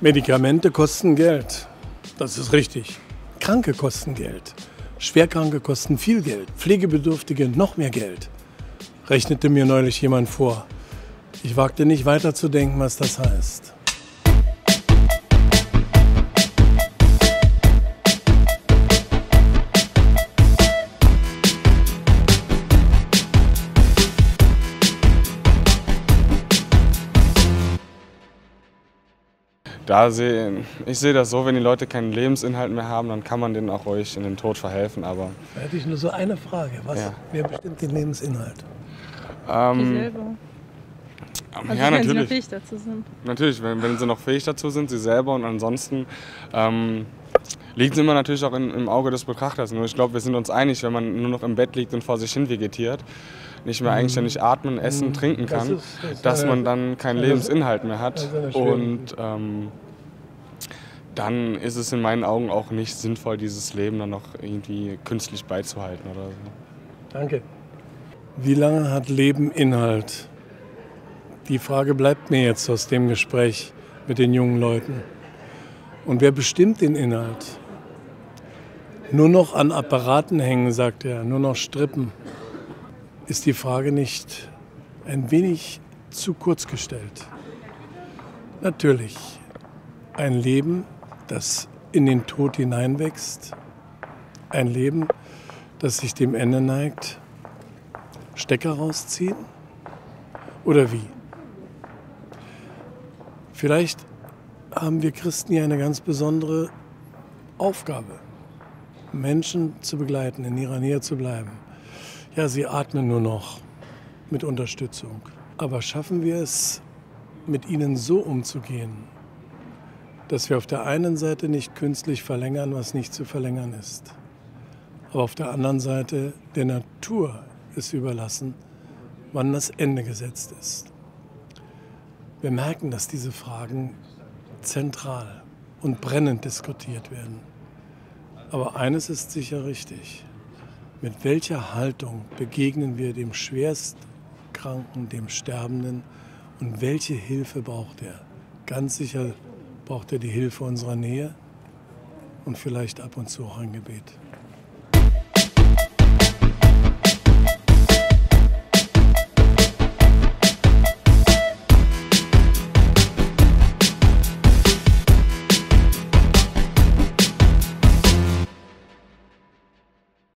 Medikamente kosten Geld. Das ist richtig. Kranke kosten Geld. Schwerkranke kosten viel Geld. Pflegebedürftige noch mehr Geld. Rechnete mir neulich jemand vor. Ich wagte nicht weiter zu denken, was das heißt. Da sehe, ich sehe das so, wenn die Leute keinen Lebensinhalt mehr haben, dann kann man denen auch ruhig in den Tod verhelfen. Aber Da hätte ich nur so eine Frage. Was, Ja. Wer bestimmt den Lebensinhalt? Die ähm, selber. Also ja, wenn sie noch fähig dazu sind. Natürlich, wenn, wenn sie noch fähig dazu sind, sie selber. Und ansonsten ähm, liegt es immer natürlich auch in, im Auge des Betrachters. Nur ich glaube, wir sind uns einig, wenn man nur noch im Bett liegt und vor sich hin vegetiert, nicht mehr eigenständig atmen, essen, trinken Mhm. Das kann, ist- das ist dass eine- man dann keinen Lebensinhalt mehr hat. Und ähm, dann ist es in meinen Augen auch nicht sinnvoll, dieses Leben dann noch irgendwie künstlich beizuhalten oder so. Danke. Wie lange hat Leben Inhalt? Die Frage bleibt mir jetzt aus dem Gespräch mit den jungen Leuten. Und wer bestimmt den Inhalt? Nur noch an Apparaten hängen, sagt er, nur noch strippen. Ist die Frage nicht ein wenig zu kurz gestellt? Natürlich, ein Leben, das in den Tod hineinwächst, ein Leben, das sich dem Ende neigt, Stecker rausziehen? Oder wie? Vielleicht haben wir Christen ja eine ganz besondere Aufgabe, Menschen zu begleiten, in ihrer Nähe zu bleiben. Ja, sie atmen nur noch mit Unterstützung. Aber schaffen wir es, mit ihnen so umzugehen, dass wir auf der einen Seite nicht künstlich verlängern, was nicht zu verlängern ist, aber auf der anderen Seite der Natur es überlassen, wann das Ende gesetzt ist. Wir merken, dass diese Fragen zentral und brennend diskutiert werden. Aber eines ist sicher richtig. Mit welcher Haltung begegnen wir dem Schwerstkranken, dem Sterbenden und welche Hilfe braucht er? Ganz sicher braucht er die Hilfe unserer Nähe und vielleicht ab und zu auch ein Gebet.